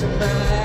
to buy.